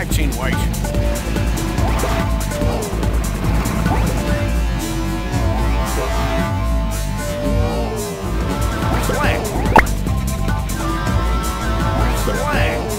I've seen white. Black. Black.